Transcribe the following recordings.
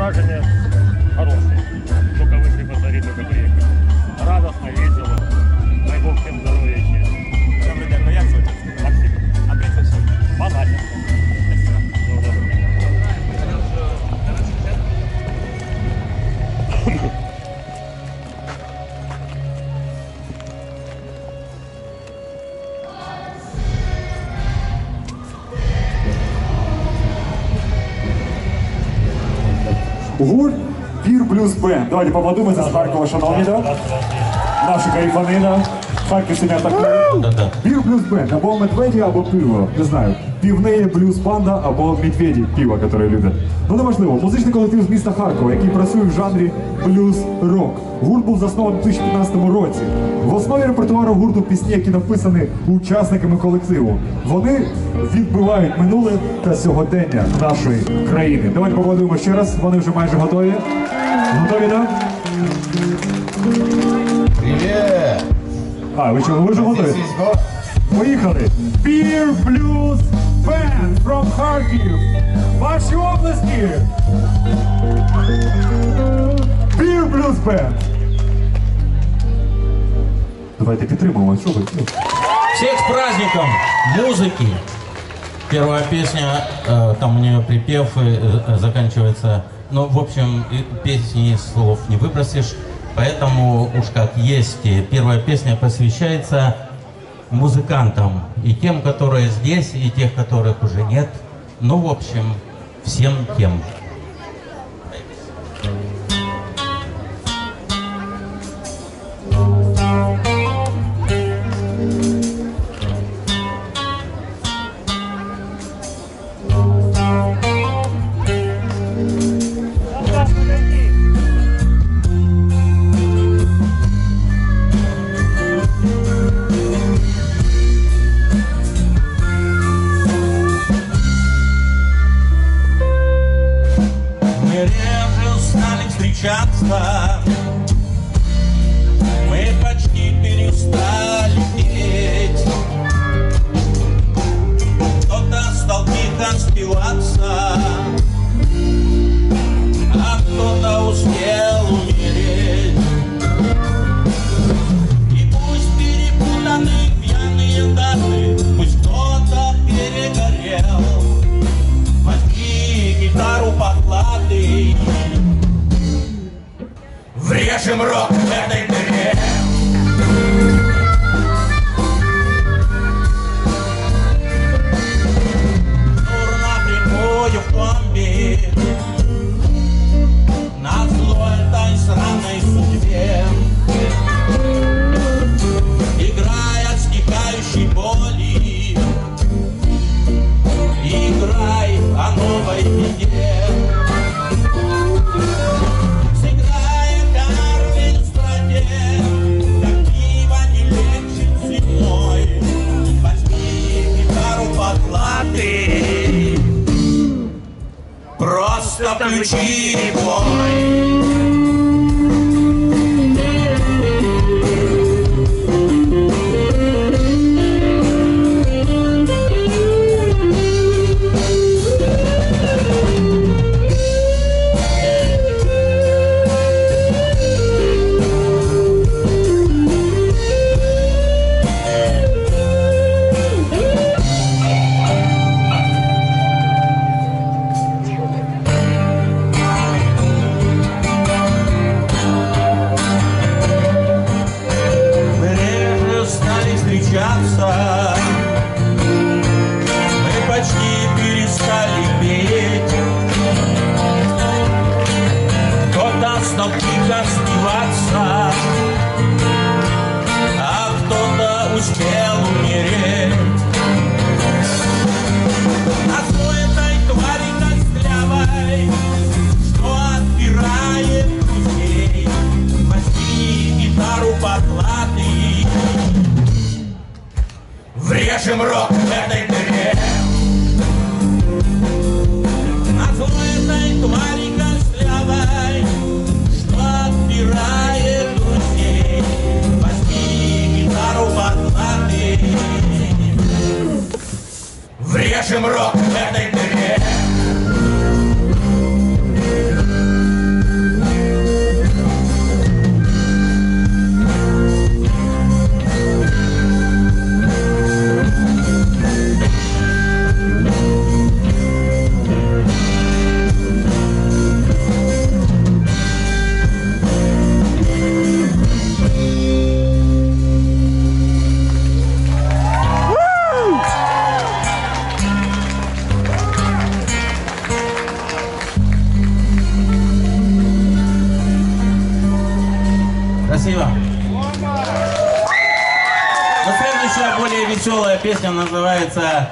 вражения хорошие. гурт Пір Блюз Б. Давайте поаплодуємо з Харкова, шановні. Да? Наша кайфанина. Харківщина атакує. Пір Блюз Бенд. Або медведі, або пиво. Не знаю. Півнеє плюс панда, або медведі пиво, яке люблять. Ну неважливо. Музичний колектив з міста Харкова, який працює в жанрі плюс-рок. Гурт був заснований у 2015 році. В основі репертуару гурту пісні, які написані учасниками колективу. Вони відбивають минуле та сьогодення нашої країни. Давайте поаплодуємо ще раз. Вони вже майже готові. Готові, так? Привет! А, ви чого? Ви вже готові? Поїхали! Beer Blues Band from Kharkiv! Ваші області! Beer Blues Band! Давайте підтримуємо, що ви? Всех с праздником музыки. Первая песня, э, там у нее припев э, э, заканчивается. Ну, в общем, и песни слов не выбросишь. Поэтому уж как есть. И Первая песня посвящается музыкантам. И тем, которые здесь, и тех, которых уже нет. Ну, в общем, всем тем. Тихо спиваться. А кто-то успел умереть. И пусть перепутаны пьяные даты Пусть кто-то перегорел. Возьми гитару поклады Врежем рок в этой дыре stop you cheating, boy. Перестали петь. Кто-то стал тихо спиваться А кто-то успел умереть. А зло этой твари костлявой Что отбирает друзей? Возьми гитару поклады Врежем рок Врежем рок Спасибо. Но следующая, более веселая песня называется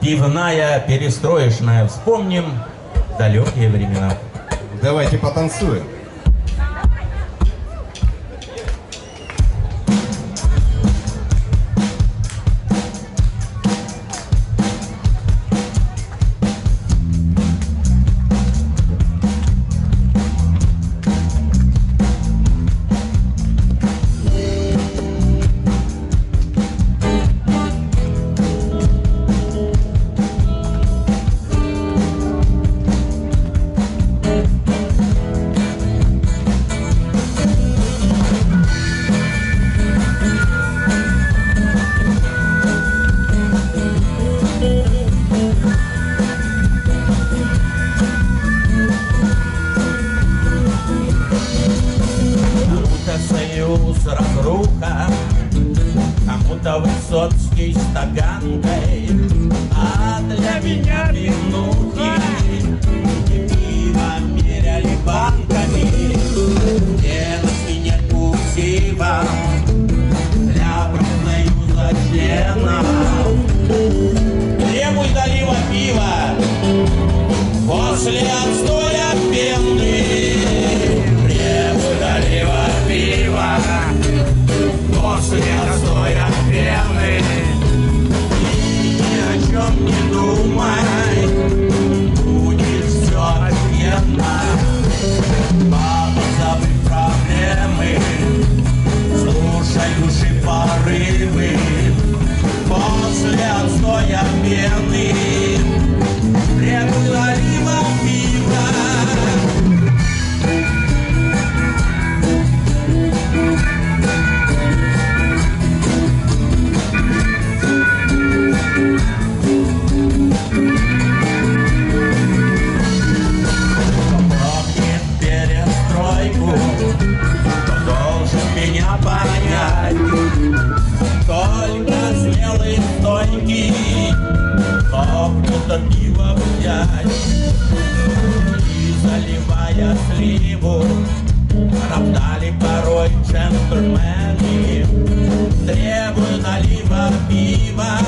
«Пивная перестроечная». Вспомним далекие времена. Давайте потанцуем. Кому-то Высоцкий с таганкой, а для меня винухи и пиво меряли банками. На спине курсива для профсоюза членов. Требуй долива пива после отстоя заливая сливу, роптали порой джентльмены. Требуют налива пива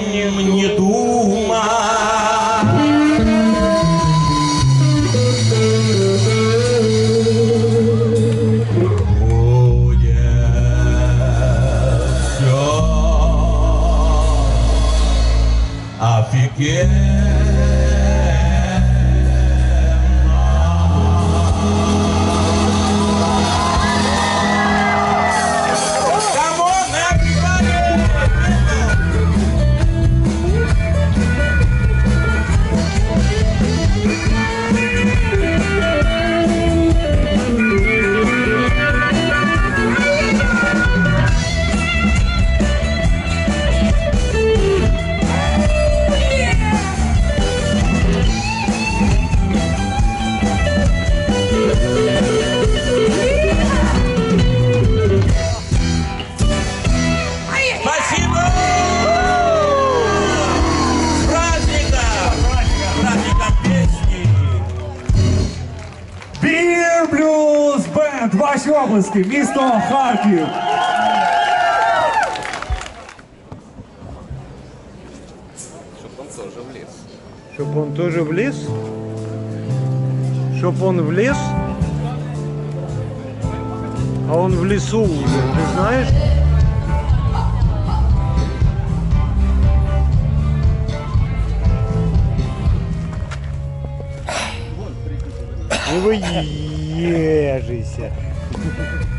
чем не думай Будет все офигенно. Ваші обласки, місто Харків. Щоб он тоже влез? Чтоб он влез? А он в лесу уже, ты знаешь? Ну Не выезжайся. Thank you.